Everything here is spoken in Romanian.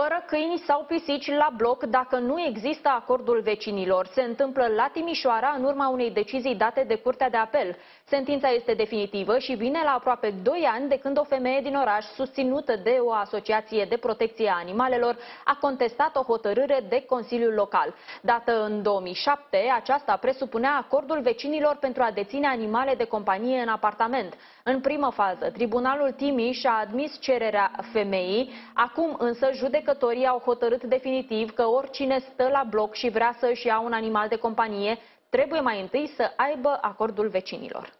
Fără câini sau pisici la bloc dacă nu există acordul vecinilor. Se întâmplă la Timișoara în urma unei decizii date de Curtea de Apel. Sentința este definitivă și vine la aproape 2 ani de când o femeie din oraș, susținută de o asociație de protecție a animalelor, a contestat o hotărâre de Consiliul Local. Dată în 2007, aceasta presupunea acordul vecinilor pentru a deține animale de companie în apartament. În primă fază, Tribunalul Timiș a admis cererea femeii, acum însă judecătorii au hotărât definitiv că oricine stă la bloc și vrea să își ia un animal de companie, trebuie mai întâi să aibă acordul vecinilor.